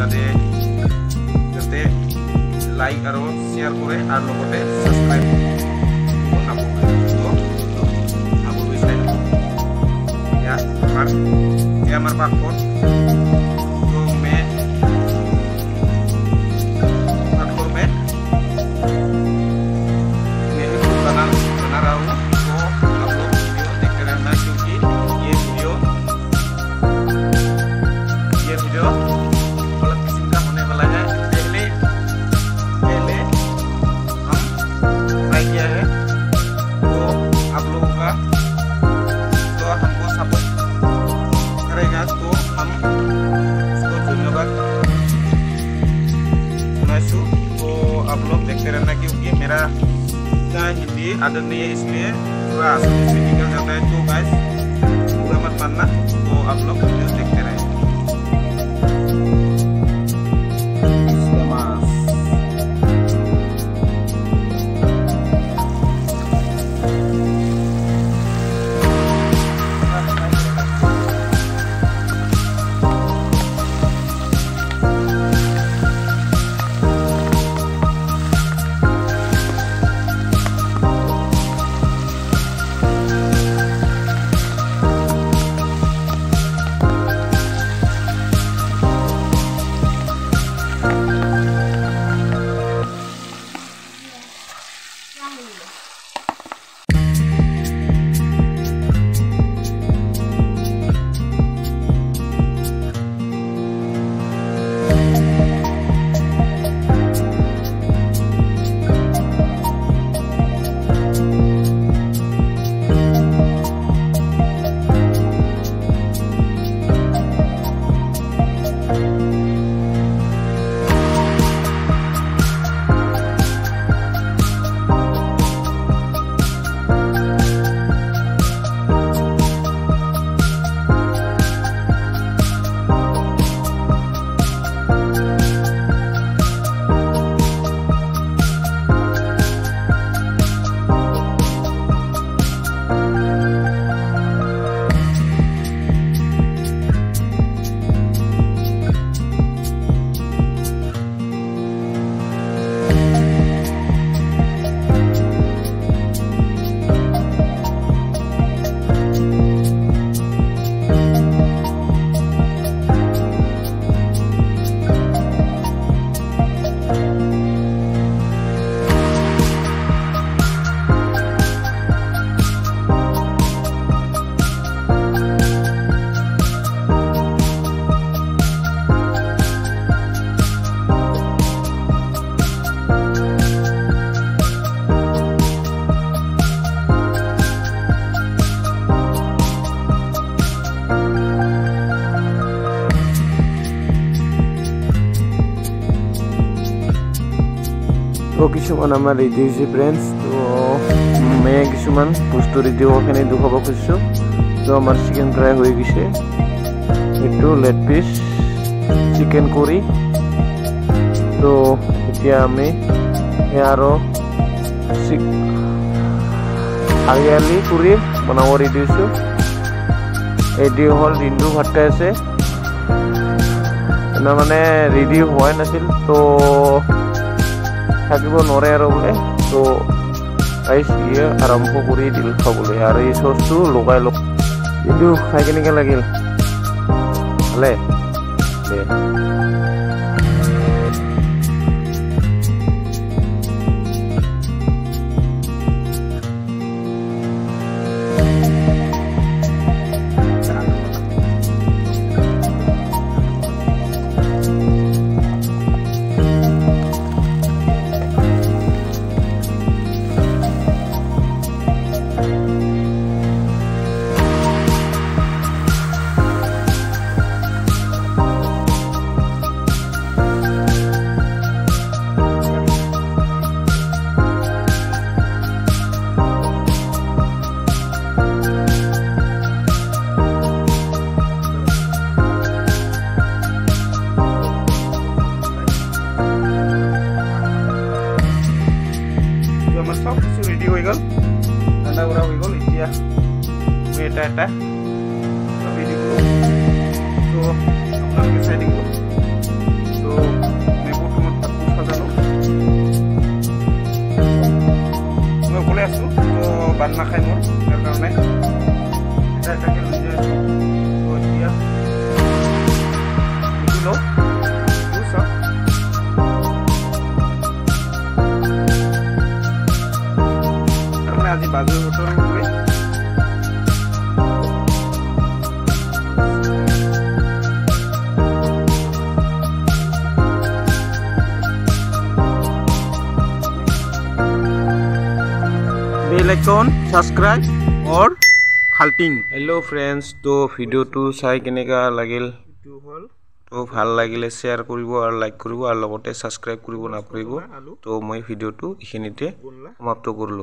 যাতে যাতে লাইক আৰু শ্বেয়াৰ কৰে আৰু লগতে ছাবস্ক্ৰাইব আগলৈ চাই এয়া আমাৰ का हिंदी आदत नहीं है इसलिए थोड़ा आसानी से निकल जाता है तो गाइस তো কিছুমান আমাৰ ৰেডি হৈছে ফ্ৰেণ্ডছ তো মই কিছুমান বস্তু ৰেডি হোৱাখিনি দেখুৱাব খুজিছোঁ। তো আমাৰ চিকেন ফ্ৰাই হৈ গৈছে। এইটো লেগ পিচ চিকেন কৰি তো এতিয়া আমি আৰু আলিয়ালি কৰি বনাব ৰেডি হৈছোঁ ৰেডি হ'ল ৰিন্দু ভাত খাই আছে মানে ৰেডি হোৱাই নাছিল তো থাকিব নোৱাৰে আৰু বোলে তো ইয়ে আৰম্ভ কৰি দিল খাবলৈ আৰু এই চচটো লগাই লগ কিন্তু খাই কেনেকৈ লাগিল ভালে দে ada tapi di gua tuh nggak di gua. Tuh ini gua cuma tak buka dulu tuh tuh ban makai mur kita cakap aja. Tuh dia. Ini থাকিব ফ্ৰাই অৰ খালটিং হেল্ল' ফ্ৰেণ্ডছ তো ভিডিঅ'টো চাই কেনেকুৱা লাগিল? এইটো হ'ল? তো ভাল লাগিলে শ্বেয়াৰ কৰিব আৰু লাইক কৰিব আৰু লগতে ছাবস্ক্ৰাইব কৰিব নাপাহৰিব আলু। তো মই ভিডিঅ'টো এইখিনিতে সমাপ্ত কৰিলোঁ।